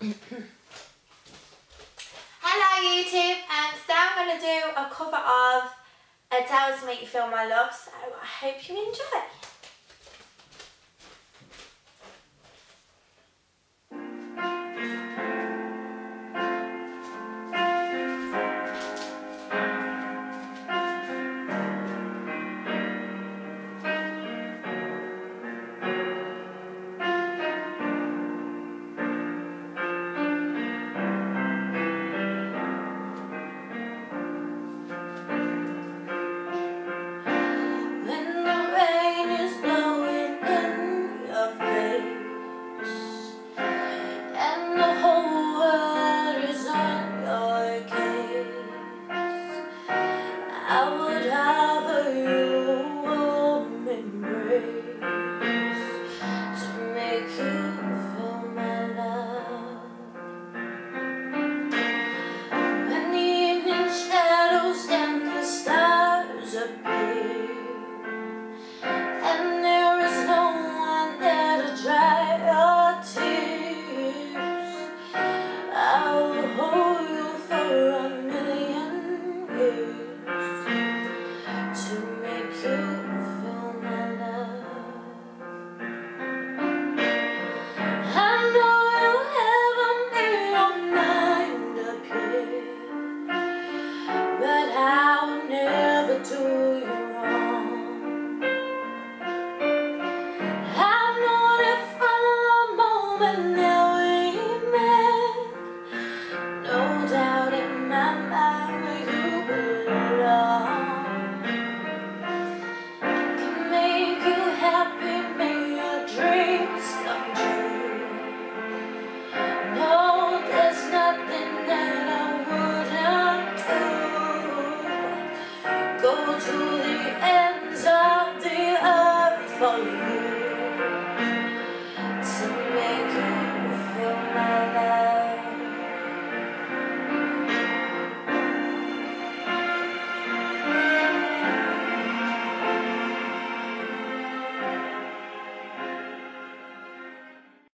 Hello YouTube, and today I'm going to do a cover of Adele's Make You Feel My Love, so I hope you enjoy. I go to the